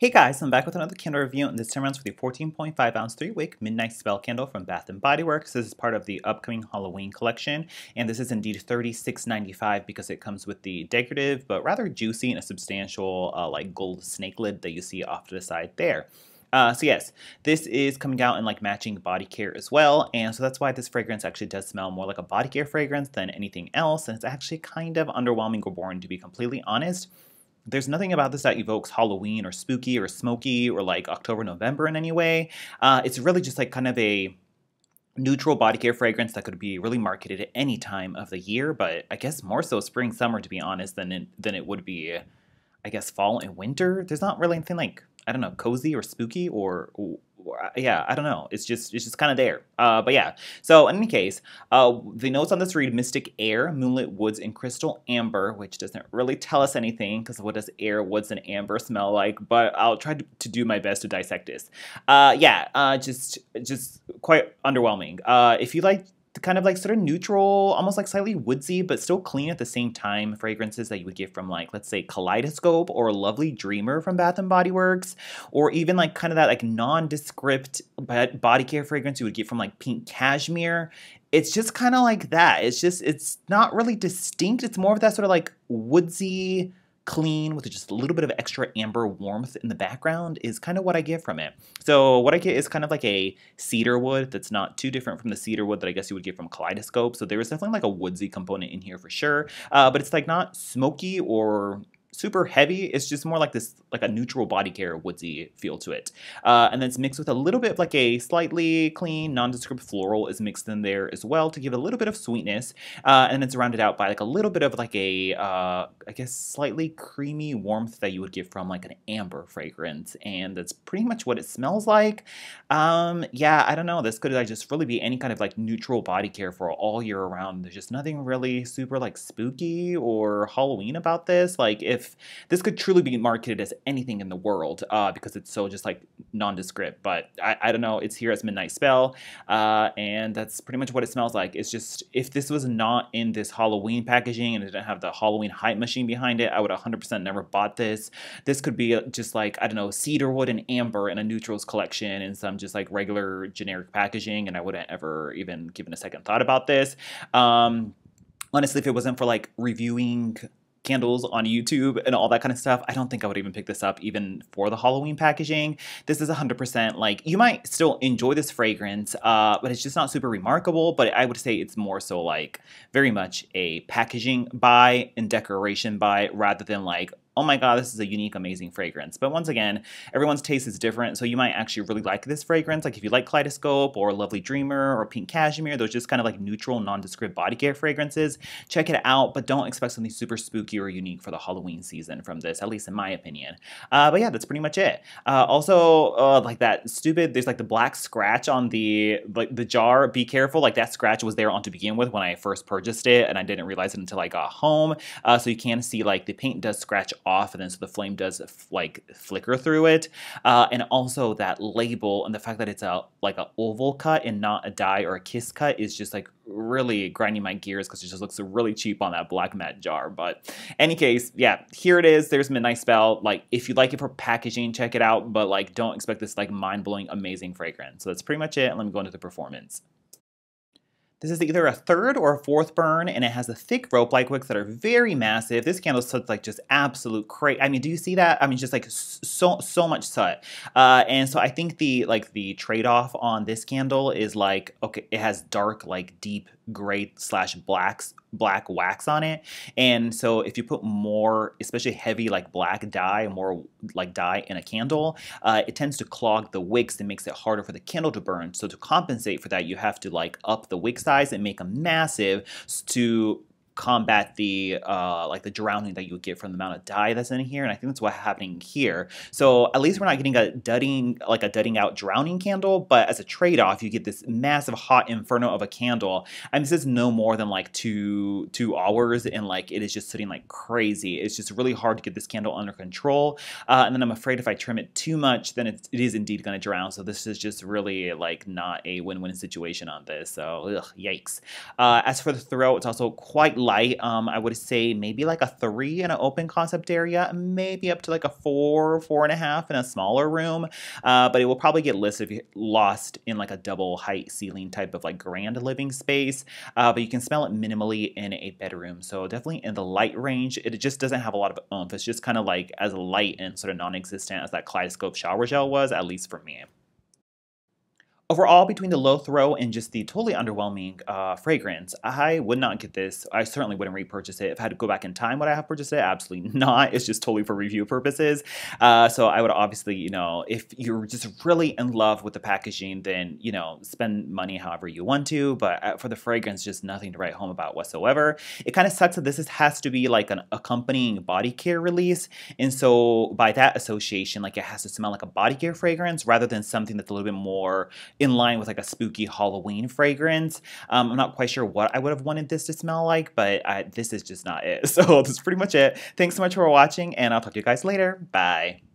Hey guys, I'm back with another candle review, and this time around for the 14.5 ounce 3 wick Midnight Spell candle from Bath & Body Works. This is part of the upcoming Halloween collection, and this is indeed $36.95 because it comes with the decorative but rather juicy and a substantial uh, like gold snake lid that you see off to the side there. Uh, so yes, this is coming out in like matching body care as well, and so that's why this fragrance actually does smell more like a body care fragrance than anything else, and it's actually kind of underwhelming or boring to be completely honest. There's nothing about this that evokes Halloween or spooky or smoky or like October, November in any way. Uh, it's really just like kind of a neutral body care fragrance that could be really marketed at any time of the year, but I guess more so spring, summer to be honest than it, than it would be, I guess fall and winter. There's not really anything like I don't know cozy or spooky or yeah, I don't know. It's just it's just kind of there. Uh, but yeah. So in any case, uh, the notes on this read Mystic Air, Moonlit Woods, and Crystal Amber, which doesn't really tell us anything because what does air, woods, and amber smell like? But I'll try to, to do my best to dissect this. Uh, yeah, uh, just just quite underwhelming. Uh, if you like kind of like sort of neutral, almost like slightly woodsy, but still clean at the same time fragrances that you would get from like, let's say Kaleidoscope or Lovely Dreamer from Bath & Body Works, or even like kind of that like nondescript body care fragrance you would get from like Pink Cashmere. It's just kind of like that. It's just, it's not really distinct. It's more of that sort of like woodsy, clean with just a little bit of extra amber warmth in the background is kind of what I get from it. So what I get is kind of like a cedar wood that's not too different from the cedar wood that I guess you would get from Kaleidoscope. So there is definitely like a woodsy component in here for sure, uh, but it's like not smoky or super heavy. It's just more like this, like a neutral body care woodsy feel to it. Uh, and then it's mixed with a little bit of like a slightly clean, nondescript floral is mixed in there as well to give a little bit of sweetness. Uh, and then it's rounded out by like a little bit of like a, uh, I guess, slightly creamy warmth that you would get from like an amber fragrance. And that's pretty much what it smells like. Um, yeah, I don't know. This could like just really be any kind of like neutral body care for all year around. There's just nothing really super like spooky or Halloween about this. Like if this could truly be marketed as anything in the world uh, because it's so just like nondescript. But I, I don't know. It's here as Midnight Spell, uh, and that's pretty much what it smells like. It's just if this was not in this Halloween packaging and it didn't have the Halloween hype machine behind it, I would 100% never bought this. This could be just like I don't know cedarwood and amber in a neutrals collection and some just like regular generic packaging, and I wouldn't ever even given a second thought about this. Um, honestly, if it wasn't for like reviewing candles on YouTube and all that kind of stuff, I don't think I would even pick this up even for the Halloween packaging. This is 100% like, you might still enjoy this fragrance, uh, but it's just not super remarkable, but I would say it's more so like very much a packaging buy and decoration buy rather than like, oh my god, this is a unique, amazing fragrance. But once again, everyone's taste is different, so you might actually really like this fragrance. Like if you like Kaleidoscope or Lovely Dreamer or Pink Cashmere, those just kind of like neutral, nondescript body care fragrances, check it out, but don't expect something super spooky or unique for the Halloween season from this, at least in my opinion. Uh, but yeah, that's pretty much it. Uh, also, uh, like that stupid, there's like the black scratch on the like the jar. Be careful, like that scratch was there on to begin with when I first purchased it, and I didn't realize it until I got home. Uh, so you can see like the paint does scratch off and then so the flame does like flicker through it. Uh, and also that label and the fact that it's a like an oval cut and not a die or a kiss cut is just like really grinding my gears because it just looks really cheap on that black matte jar. But any case yeah here it is. There's midnight spell. Like if you like it for packaging check it out. But like don't expect this like mind-blowing amazing fragrance. So that's pretty much it. Let me go into the performance this is either a third or a fourth burn, and it has a thick rope-like wicks that are very massive. This candle soot's like just absolute crazy. I mean, do you see that? I mean, just like so so much soot. Uh, and so I think the like the trade-off on this candle is like okay, it has dark like deep gray slash blacks black wax on it. And so if you put more especially heavy like black dye more like dye in a candle uh, it tends to clog the wicks and makes it harder for the candle to burn. So to compensate for that you have to like up the wick size and make them massive to combat the uh, like the drowning that you would get from the amount of dye that's in here, and I think that's what's happening here. So at least we're not getting a dudding like a dudding out drowning candle, but as a trade-off, you get this massive hot inferno of a candle. And this is no more than like two two hours, and like it is just sitting like crazy. It's just really hard to get this candle under control. Uh, and then I'm afraid if I trim it too much, then it, it is indeed going to drown. So this is just really like not a win-win situation on this. So ugh, yikes. Uh, as for the throw, it's also quite light light. Um, I would say maybe like a three in an open concept area, maybe up to like a four, four and a half in a smaller room. Uh, but it will probably get lost in like a double height ceiling type of like grand living space. Uh, but you can smell it minimally in a bedroom. So definitely in the light range. It just doesn't have a lot of oomph. It's just kind of like as light and sort of non-existent as that Kaleidoscope shower gel was, at least for me. Overall, between the low throw and just the totally underwhelming uh, fragrance, I would not get this. I certainly wouldn't repurchase it. If I had to go back in time, would I have purchased it? Absolutely not. It's just totally for review purposes. Uh, so I would obviously, you know, if you're just really in love with the packaging, then, you know, spend money however you want to. But uh, for the fragrance, just nothing to write home about whatsoever. It kind of sucks that this is, has to be like an accompanying body care release. And so by that association, like it has to smell like a body care fragrance rather than something that's a little bit more in line with like a spooky Halloween fragrance. Um, I'm not quite sure what I would have wanted this to smell like, but I, this is just not it. So that's pretty much it. Thanks so much for watching, and I'll talk to you guys later. Bye.